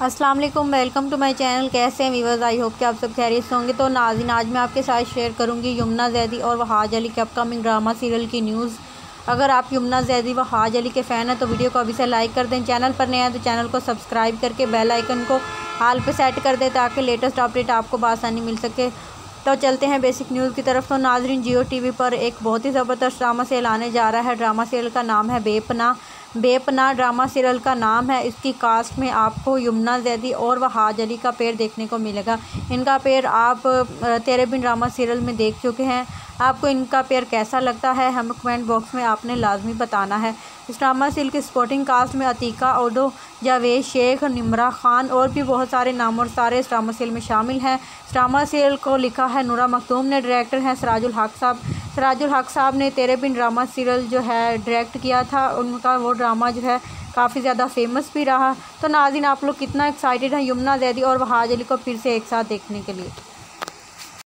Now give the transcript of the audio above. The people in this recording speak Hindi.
अस्सलाम वालेकुम वेलकम टू माय चैनल। कैसे हैं वीवर्स आई होप कि आप सब खैरियत से होंगे। तो नाजिन आज मैं आपके साथ शेयर करूँगी यमुना जैदी और वहाज अली के अपकमिंग ड्रामा सीरियल की न्यूज़ अगर आप यमुना जैदी व हाज अली के फ़ैन हैं तो वीडियो को अभी से लाइक कर दें। चैनल पर नए हैं तो चैनल को सब्सक्राइब करके बेल आइकन को हाल पर सेट कर दें, ताकि लेटेस्ट अपडेट आपको बसानी मिल सके। तो चलते हैं बेसिक न्यूज़ की तरफ़। तो नाजरीन, जियो टीवी पर एक बहुत ही ज़बरदस्त ड्रामा सेल आने जा रहा है। ड्रामा सेल का नाम है बेपना बेपना ड्रामा सीरियल का नाम है। इसकी कास्ट में आपको यमुना जैदी और वहाज अली का पेड़ देखने को मिलेगा। इनका पेड़ आप तेरे बिन ड्रामा सीरियल में देख चुके हैं। आपको इनका पेड़ कैसा लगता है? हमें कमेंट बॉक्स में आपने लाजमी बताना है। इस ड्रामा सीरियल स्पोर्टिंग कास्ट में अतीका, ओडो, जावेद, शेख, निमरा खान और भी बहुत सारे नाम और सारे इस ड्रामा सीरियल में शामिल हैं। इस ड्रामा सीरियल को लिखा है नूरा मखदूम ने डायरेक्टर हैं सराजुल हक साहब। सराजुल हक साहब ने तेरे बिन ड्रामा सीरियल जो है डायरेक्ट किया था। उनका वो ड्रामा जो है काफ़ी ज़्यादा फ़ेमस भी रहा। तो नाजिन आप लोग कितना एक्साइटेड हैं? यमुना जैदी और वहाज अली को फिर से एक साथ देखने के लिए।